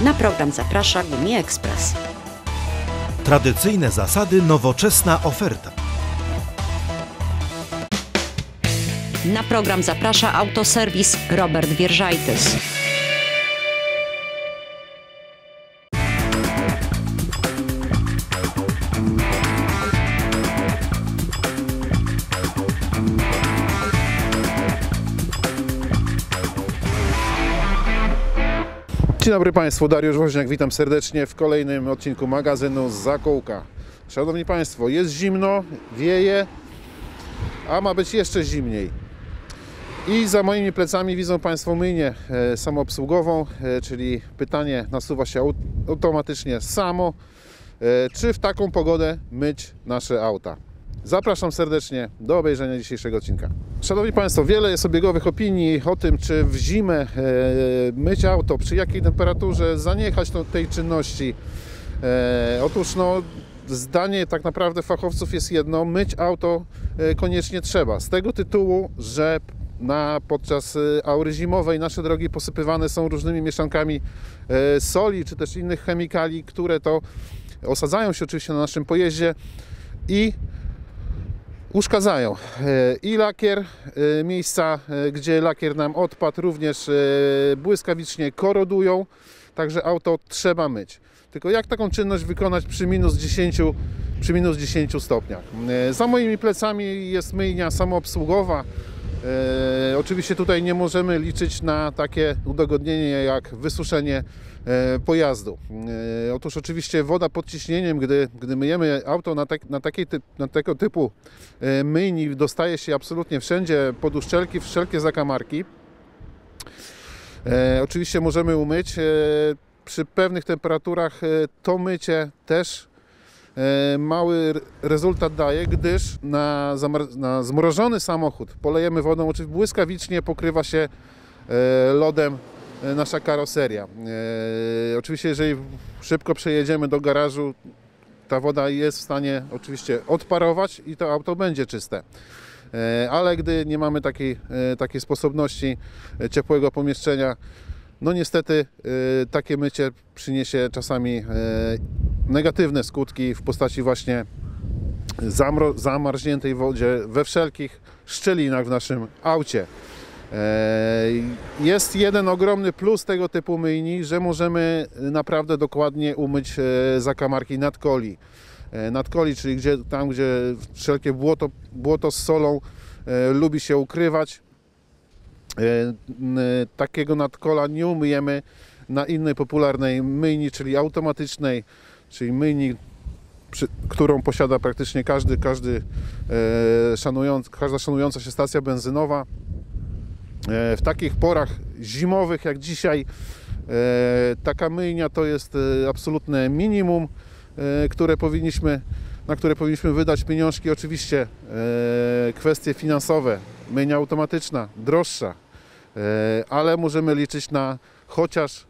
Na program zaprasza Gumi Express. Tradycyjne zasady, nowoczesna oferta. Na program zaprasza autoserwis Robert Wierżajtys. Dzień dobry Państwu, Dariusz Woźniak, witam serdecznie w kolejnym odcinku magazynu Zakołka. Szanowni Państwo, jest zimno, wieje, a ma być jeszcze zimniej. I za moimi plecami widzą Państwo myjnię e, samoobsługową, e, czyli pytanie nasuwa się au- automatycznie samo, e, czy w taką pogodę myć nasze auta. Zapraszam serdecznie do obejrzenia dzisiejszego odcinka. Szanowni Państwo, wiele jest obiegowych opinii o tym, czy w zimę e, myć auto, przy jakiej temperaturze zaniechać tej czynności. E, otóż no, zdanie tak naprawdę fachowców jest jedno, myć auto e, koniecznie trzeba. Z tego tytułu, że na, podczas aury zimowej nasze drogi posypywane są różnymi mieszankami soli czy też innych chemikali, które to osadzają się oczywiście na naszym pojeździe i uszkadzają. E, I lakier, e, miejsca, e, gdzie lakier nam odpadł, również błyskawicznie korodują, także auto trzeba myć. Tylko jak taką czynność wykonać przy minus 10, przy minus 10 stopniach? Za moimi plecami jest myjnia samoobsługowa. E, oczywiście tutaj nie możemy liczyć na takie udogodnienie jak wysuszenie e, pojazdu. E, otóż oczywiście woda pod ciśnieniem, gdy, gdy myjemy auto na, tak, na, takiej typ, na tego typu e, myjni dostaje się absolutnie wszędzie, pod uszczelki, wszelkie zakamarki. E, oczywiście możemy umyć. E, przy pewnych temperaturach e, to mycie też mały r- rezultat daje, gdyż na, na zmrożony samochód polejemy wodą, oczywiście błyskawicznie pokrywa się e, lodem e, nasza karoseria. E, Oczywiście, jeżeli szybko przejedziemy do garażu, ta woda jest w stanie oczywiście odparować i to auto będzie czyste. E, Ale gdy nie mamy takiej, e, takiej sposobności e, ciepłego pomieszczenia, no niestety e, takie mycie przyniesie czasami e, negatywne skutki w postaci właśnie zamarzniętej wodzie we wszelkich szczelinach w naszym aucie. E, Jest jeden ogromny plus tego typu myjni, że możemy naprawdę dokładnie umyć e, zakamarki nadkoli. E, Nadkoli, czyli gdzie, tam, gdzie wszelkie błoto, błoto z solą lubi się ukrywać. Takiego nadkola nie umyjemy na innej popularnej myjni, czyli automatycznej, czyli myjni przy, którą posiada praktycznie każdy, każdy e, szanujący, każda szanująca się stacja benzynowa. E, w takich porach zimowych jak dzisiaj e, taka myjnia to jest e, absolutne minimum, e, które powinniśmy, na które powinniśmy wydać pieniążki. Oczywiście e, kwestie finansowe, myjnia automatyczna, droższa, ale możemy liczyć na chociaż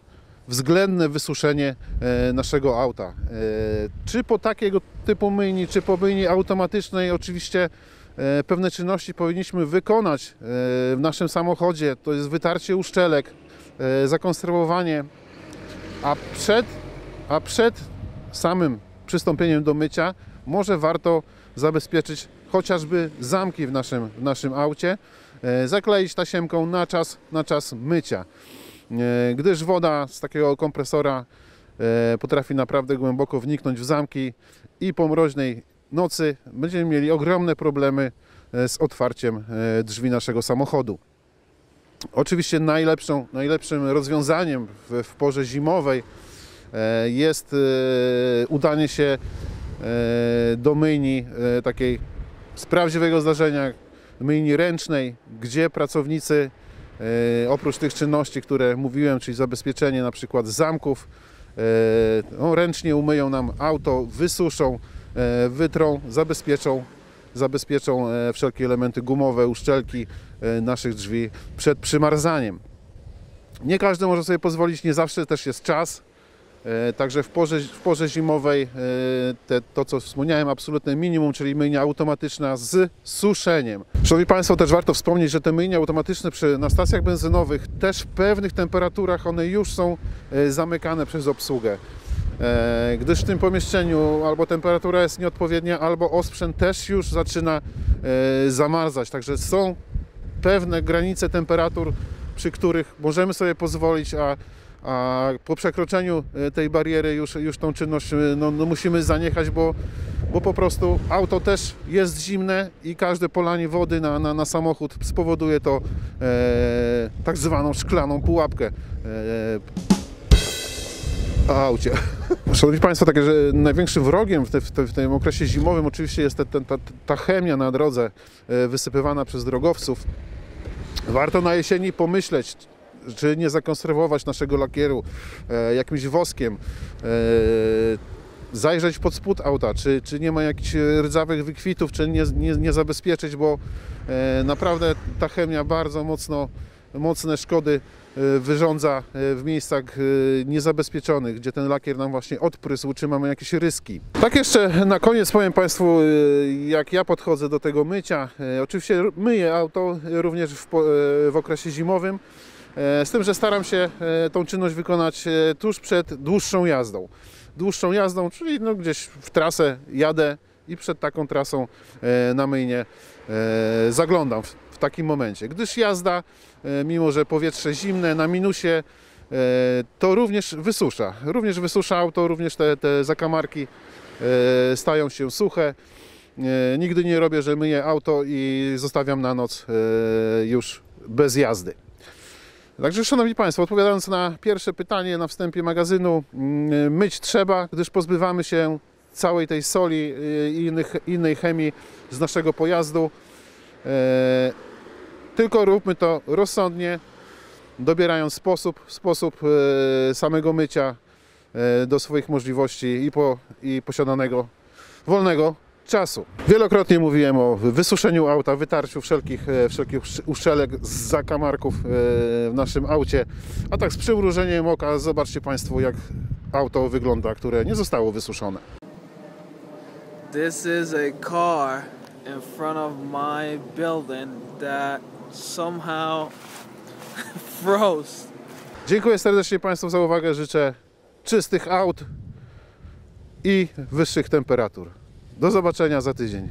względne wysuszenie e, naszego auta. E, Czy po takiego typu myjni, czy po myjni automatycznej, oczywiście e, pewne czynności powinniśmy wykonać w naszym samochodzie. To jest wytarcie uszczelek, zakonserwowanie, a przed, a przed samym przystąpieniem do mycia może warto zabezpieczyć chociażby zamki w naszym, w naszym aucie, zakleić tasiemką na czas, na czas mycia. E, gdyż woda z takiego kompresora e, potrafi naprawdę głęboko wniknąć w zamki i po mroźnej nocy będziemy mieli ogromne problemy e, z otwarciem drzwi naszego samochodu. Oczywiście najlepszą, najlepszym rozwiązaniem w, w porze zimowej jest udanie się do myjni takiej z prawdziwego zdarzenia, myjni ręcznej, gdzie pracownicy oprócz tych czynności, które mówiłem, czyli zabezpieczenie na przykład zamków, e, no, ręcznie umyją nam auto, wysuszą, e, wytrą, zabezpieczą, zabezpieczą e, wszelkie elementy gumowe, uszczelki e, naszych drzwi przed przymarzaniem. Nie każdy może sobie pozwolić, nie zawsze też jest czas E, Także w porze, w porze zimowej e, te, to, co wspomniałem, absolutne minimum, czyli myjnia automatyczna z suszeniem. Szanowni Państwo, też warto wspomnieć, że te myjnie automatyczne przy, na stacjach benzynowych też w pewnych temperaturach one już są e, zamykane przez obsługę. E, Gdyż w tym pomieszczeniu albo temperatura jest nieodpowiednia, albo osprzęt też już zaczyna e, zamarzać. Także są pewne granice temperatur, przy których możemy sobie pozwolić, a, a po przekroczeniu e, tej bariery już, już tą czynność e, no, no musimy zaniechać, bo, bo po prostu auto też jest zimne i każde polanie wody na, na, na samochód spowoduje to e, tak zwaną szklaną pułapkę. E, o aucie. Szanowni Państwo, takie, że największym wrogiem w, te, w, te, w tym okresie zimowym oczywiście jest te, ten- ta, ta chemia na drodze e, wysypywana przez drogowców. Warto na jesieni pomyśleć, czy nie zakonserwować naszego lakieru e, jakimś woskiem, e, zajrzeć pod spód auta, czy, czy nie ma jakichś rdzawych wykwitów, czy nie, nie, nie zabezpieczyć, bo e, naprawdę ta chemia bardzo mocno, mocne szkody wyrządza w miejscach niezabezpieczonych, gdzie ten lakier nam właśnie odprysł, czy mamy jakieś ryski. Tak jeszcze na koniec powiem Państwu, jak ja podchodzę do tego mycia. Oczywiście myję auto również w, w okresie zimowym, z tym, że staram się e, tą czynność wykonać e, tuż przed dłuższą jazdą. Dłuższą jazdą, czyli no gdzieś w trasę jadę i przed taką trasą e, na myjnie e, zaglądam w, takim momencie. Gdyż jazda, e, mimo że powietrze zimne na minusie, e, to również wysusza. Również wysusza auto, również te, te zakamarki e, stają się suche. E, Nigdy nie robię, że myję auto i zostawiam na noc e, już bez jazdy. Także, Szanowni Państwo, odpowiadając na pierwsze pytanie na wstępie magazynu, mm, myć trzeba, gdyż pozbywamy się całej tej soli y, i innych, innej chemii z naszego pojazdu. E, Tylko róbmy to rozsądnie, dobierając sposób, sposób e, samego mycia e, do swoich możliwości i, po, i posiadanego wolnego czasu. Wielokrotnie mówiłem o wysuszeniu auta, wytarciu wszelkich, e, wszelkich usz- uszczelek z zakamarków e, w naszym aucie, a tak z przymrużeniem oka zobaczcie Państwo jak auto wygląda, które nie zostało wysuszone. This is a car in front of my building that somehow froze. Dziękuję serdecznie Państwu za uwagę, życzę czystych aut i wyższych temperatur. Do zobaczenia za tydzień.